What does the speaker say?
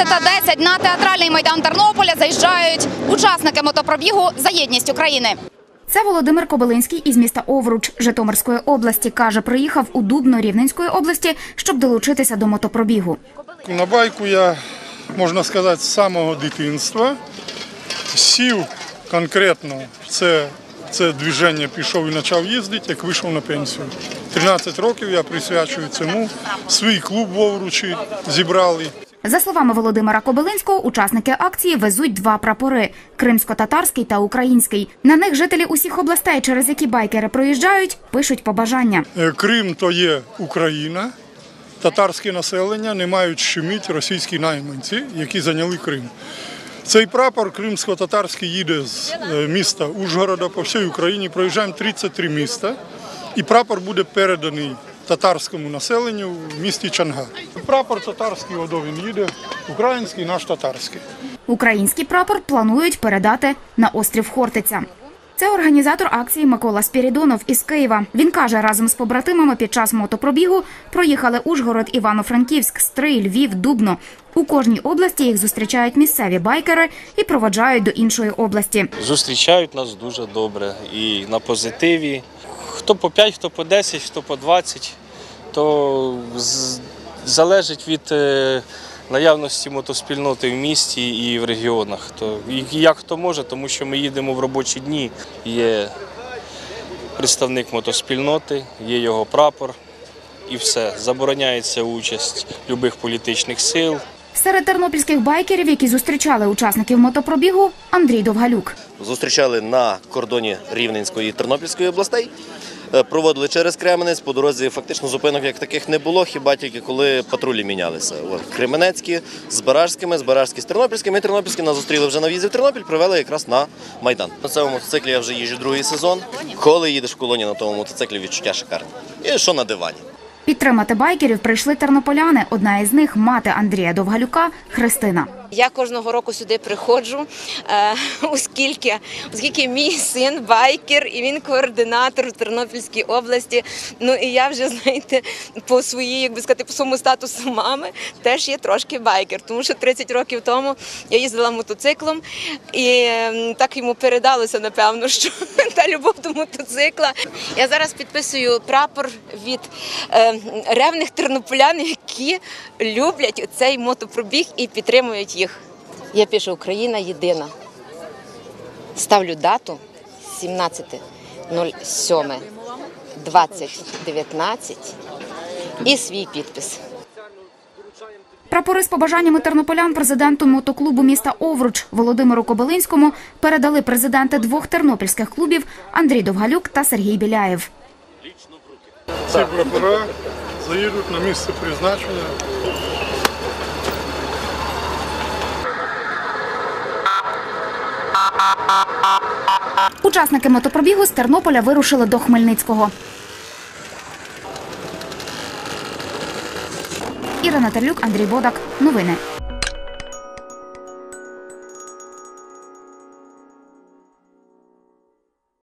14.10 на театральний майдан Тернополя заїжджають учасники мотопробігу за єдність України. Це Володимир Кобилинський із міста Овруч Житомирської області. Каже, приїхав у Дубно Рівненської області, щоб долучитися до мотопробігу. На байку я, можна сказати, з самого дитинства. Сів конкретно в це, в це движення пішов і почав їздити, як вийшов на пенсію. 13 років я присвячую цьому. Свій клуб в Овручі зібрали. За словами Володимира Кобилинського, учасники акції везуть два прапори кримсько-татарський та український. На них жителі усіх областей, через які байкери проїжджають, пишуть побажання. Е, Крим то є Україна, татарське населення не мають щеміть російські найманці, які зайняли Крим. Цей прапор кримсько-татарський їде з е, міста Ужгорода по всій Україні. Проїжджаємо 33 міста, і прапор буде переданий татарському населенню в місті Чангар. Прапор татарський одо він їде, український наш татарський. Український прапор планують передати на острів Хортиця. Це організатор акції Микола Спірідонов із Києва. Він каже, разом з побратимами під час мотопробігу проїхали Ужгород, Івано-Франківськ, Стрий, Львів, Дубно. У кожній області їх зустрічають місцеві байкери і проваджають до іншої області. Зустрічають нас дуже добре і на позитиві. Хто по 5, хто по 10, хто по 20, то залежить від е, наявності мотоспільноти в місті і в регіонах. То як хто може, тому що ми їдемо в робочі дні. Є представник мотоспільноти, є його прапор і все. Забороняється участь будь-яких політичних сил. Серед тернопільських байкерів, які зустрічали учасників мотопробігу, Андрій Довгалюк. зустрічали на кордоні Рівненської і Тернопільської областей. Е, Проводили через Кременець, по дорозі фактично зупинок як таких не було, хіба тільки коли патрулі мінялися. От, Кременецькі з Баражськими, з Баражські з Тернопільськими. І Тернопільські нас зустріли вже на в'їзді в Тернопіль, привели якраз на Майдан. На цьому мотоциклі я вже їжджу другий сезон. Коли їдеш в колоні на тому мотоциклі, відчуття шикарне. І що на дивані. Підтримати байкерів прийшли тернополяни. Одна із них мати Андрія Довгалюка Христина. Я кожного року сюди приходжу, е, оскільки, оскільки мій син байкер і він координатор у Тернопільській області. Ну і я вже знаєте, по своїй, як би сказати, по своєму статусу мами теж є трошки байкер, тому що 30 років тому я їздила мотоциклом, і ем, так йому передалося, напевно, що та любов до мотоцикла. Я зараз підписую прапор від е, ревних тернополян, які люблять цей мотопробіг і підтримують їх. Я пишу Україна єдина. Ставлю дату 17.07.2019 і свій підпис. Прапори з побажаннями тернополян президенту мотоклубу міста Овруч Володимиру Кобилинському передали президенти двох тернопільських клубів Андрій Довгалюк та Сергій Біляєв. Ці прапора заїдуть на місце призначення. Учасники мотопробігу з Тернополя вирушили до Хмельницького. Ірина Терлюк, Андрій Бодак. Новини.